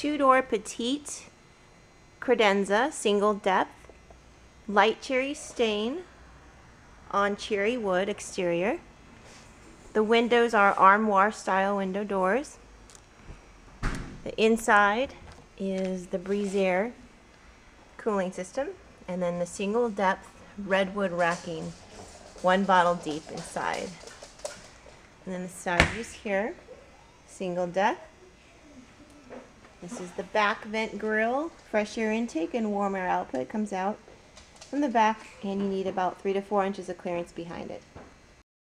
two-door petite credenza, single depth, light cherry stain on cherry wood exterior. The windows are armoire style window doors. The inside is the Breezaire cooling system and then the single depth redwood racking one bottle deep inside. And then the side views here, single depth. This is the back vent grill, fresh air intake and warm air output comes out from the back and you need about three to four inches of clearance behind it.